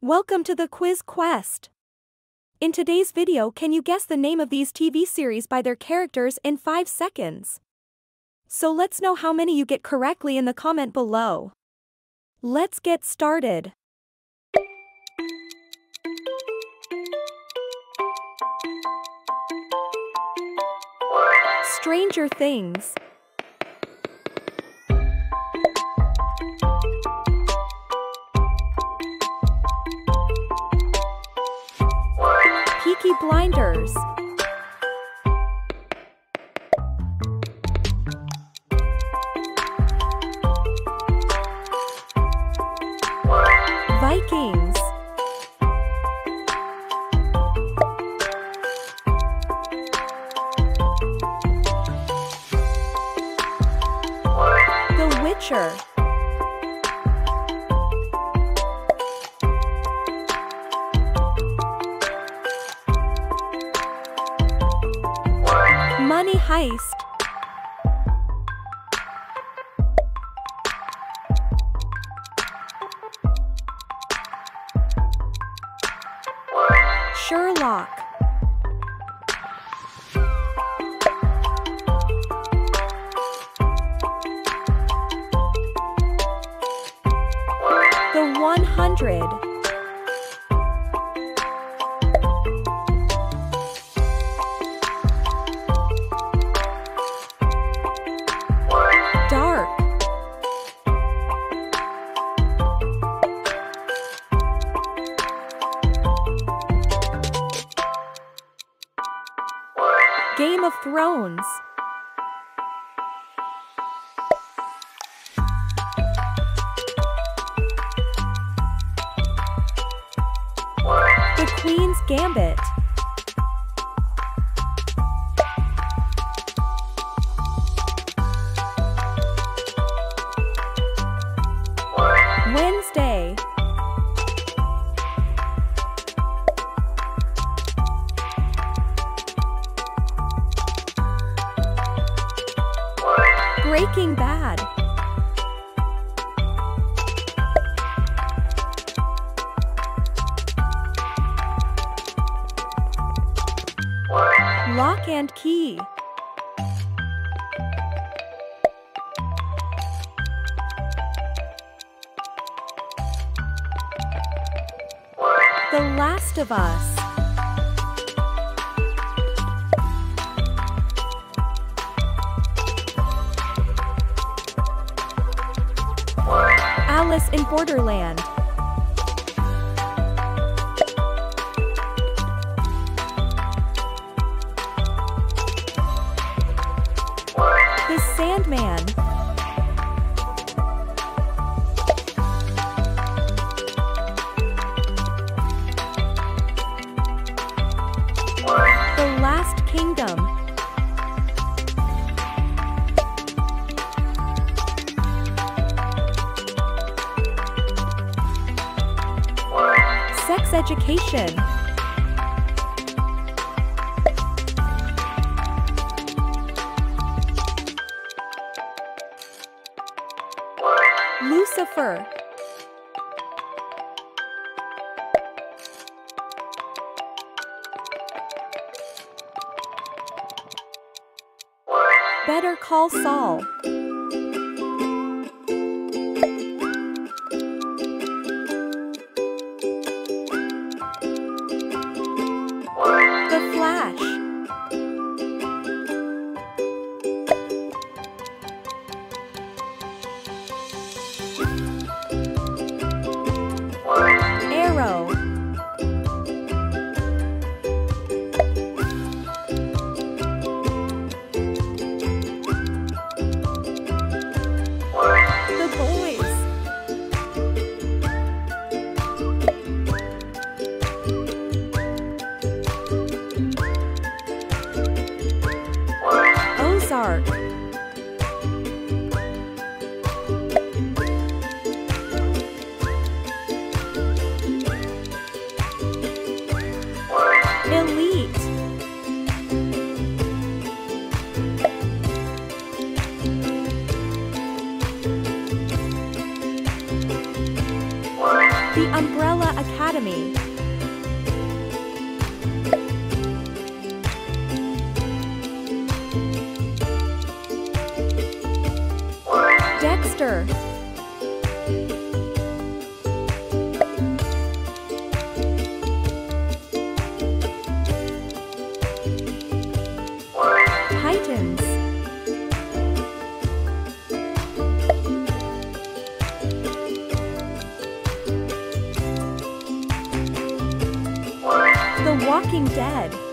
Welcome to the Quiz Quest. In today's video can you guess the name of these TV series by their characters in 5 seconds? So let's know how many you get correctly in the comment below. Let's get started. Stranger Things Blinders. Vikings. The Witcher Heist. Sherlock. The 100 Thrones. The Queen's Gambit Bad. Locke and Key. The Last of Us Alice in Borderland Education. Lucifer. Better Call Saul the Umbrella Academy. Walking Dead.